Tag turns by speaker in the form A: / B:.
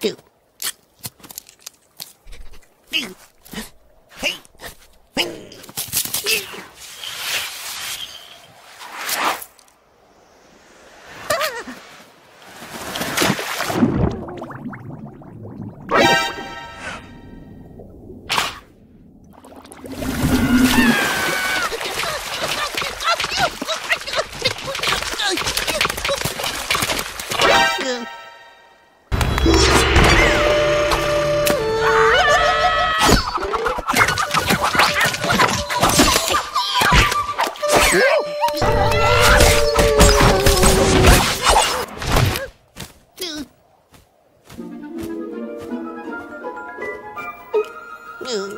A: Do. Do. หนึ่ง